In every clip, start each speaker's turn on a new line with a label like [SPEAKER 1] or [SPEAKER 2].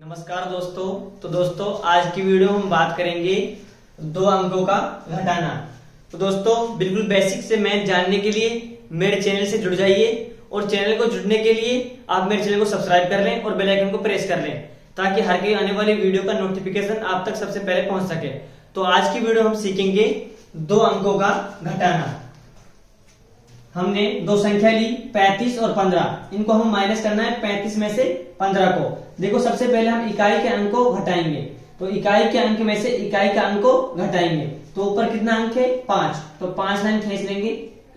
[SPEAKER 1] नमस्कार दोस्तों। तो दोस्तों, आज की वीडियो में हम बात करेंगे दो अंकों का घटाना। तो दोस्तों, बिल्कुल बेसिक से मैथ जानने के लिए मेरे चैनल से जुड़ जाइए और चैनल को जुड़ने के लिए आप मेरे चैनल को सब्सक्राइब कर लें और बेल आइकन को प्रेस कर लें ताकि हर कहीं आने वाली वीडियो का नोटिफिकेशन आप तक सबसे पहले पहुँच सके। तो आज की वीडियो हम सीखेंगे दो अंकों का घटाना। हमने दो संख्या ली 35 और 15 इनको हम माइनस करना है 35 में से 15 को। देखो, सबसे पहले हम इकाई के अंक को घटाएँगे। तो इकाई के अंक में से इकाई का अंक को घटाएँगे। तो ऊपर कितना अंक है? पाँच। तो पाँच लाइन खींच लेंगे।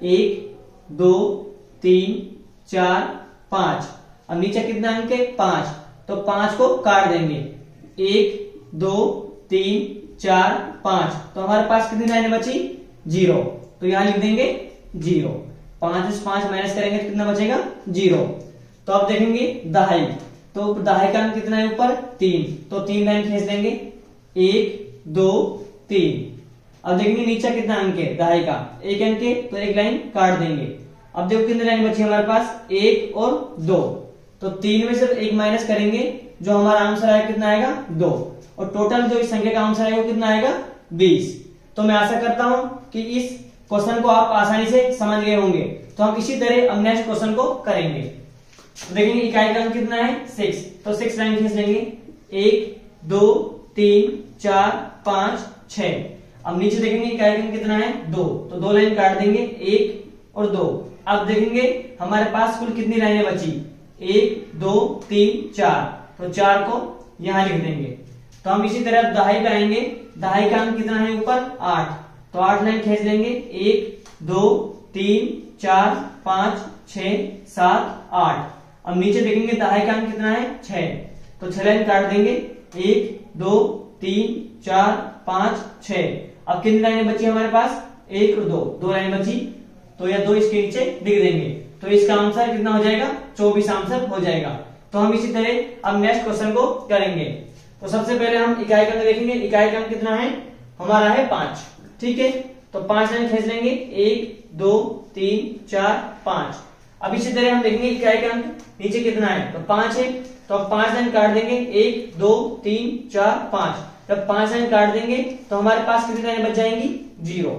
[SPEAKER 1] एक, दो, तीन, चार, पाँच। अब नीचे कितना अंक है? पाँच। तो पाँच को काट देंगे। एक, दो, तीन, चार, पाँच। तो हमारे पास कितनी लाइन बची? ज़ीरो। तो यहाँ लिख देंगे ज़ीरो। पाँच से पाँच माइनस करेंगे तो कितना बचेगा? ज़ीरो। तो अब देखेंगे दहाई। तो दहाई का अंक कितना है ऊपर? तीन। तो तीन लाइन खींच देंगे। एक, दो, तीन। अब देखेंगे नीचे कितना अंक है दहाई का? एक अंक है तो एक लाइन काट देंगे। अब देखो कितनी लाइन बची हमारे पास? एक और दो। तो तीन में से एक माइनस करेंगे, जो हमारा आंसर आएगा कितना आएगा? दो। और टोटल जो इस संख्या का आंसर आएगा कितना आएगा? बीस। तो मैं आशा करता हूँ कि इस क्वेश्चन को आप आसानी से समझ गए होंगे। तो हम इसी तरह अब नेक्स्ट क्वेश्चन को करेंगे। तो देखेंगे इकाई का अंक कितना है? सिक्स। तो सिक्स लाइन खींच लेंगे। एक, दो, तीन, चार, पाँच छ अब नीचे देखेंगे इकाई का अंक कितना है? दो। तो दो लाइन काट देंगे। एक और दो। अब देखेंगे हमारे पास कुल कितनी लाइनें बची? एक, दो, तीन, चार। तो चार को यहाँ लिख देंगे। तो हम इसी तरह दहाई पे आएँगे दहाई का अंक कितना है ऊपर? आठ। तो आठ लाइन खींच लेंगे एक, दो, तीन, चार, पाँच छ सात, आठ। अब नीचे देखेंगे दहाई का अंक कितना है? छह। तो छह लाइन काट देंगे। एक, दो, तीन, चार, पाँच छ अब कितनी लाइनें बची हमारे पास? एक और दो। दो लाइन बची। तो यह दो इसके नीचे लिख देंगे। तो इसका आंसर कितना हो जाएगा? चौबीस आंसर हो जाएगा। तो हम इसी तरह अब नेक्स्ट क्वेश्चन को करेंगे। तो सबसे पहले हम इकाई का अंक देखेंगे। इकाई का अंक कितना है? हमारा है पाँच। ठीक है? तो पाँच लाइन खींच लेंगे। एक, दो, तीन, चार, पाँच। अब इसी तरह हम देखेंगे इकाई का अंक नीचे कितना है? तो पाँच है। तो अब पाँच लाइन काट देंगे। एक, दो, तीन, चार, पाँच। जब पाँच लाइन काट देंगे तो हमारे पास कितनी लाइन बच जाएँगी? ज़ीरो।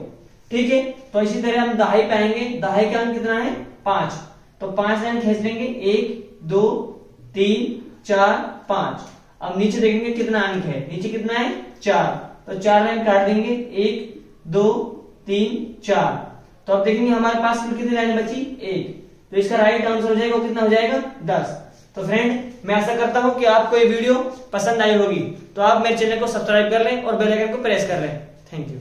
[SPEAKER 1] ठीक है? तो इसी तरह हम दहाई पे आएँगे। दहाई का अंक कितना है? पाँच। तो पाँच लाइन खींच लेंगे। एक, दो, तीन, चार, पाँच। अब नीचे देखेंगे कितना अंक है। नीचे कितना है? चार। तो चार लाइन काट देंगे। एक दो, तीन, चार। तो अब देखेंगे हमारे पास कितनी लाइन बची? एक। तो इसका राइट आंसर हो जाएगा कितना हो जाएगा? दस। तो फ्रेंड मैं ऐसा करता हूँ कि आपको ये वीडियो पसंद आई होगी। तो आप मेरे चैनल को सब्सक्राइब कर लें और बेल आइकन को प्रेस कर लें। Thank you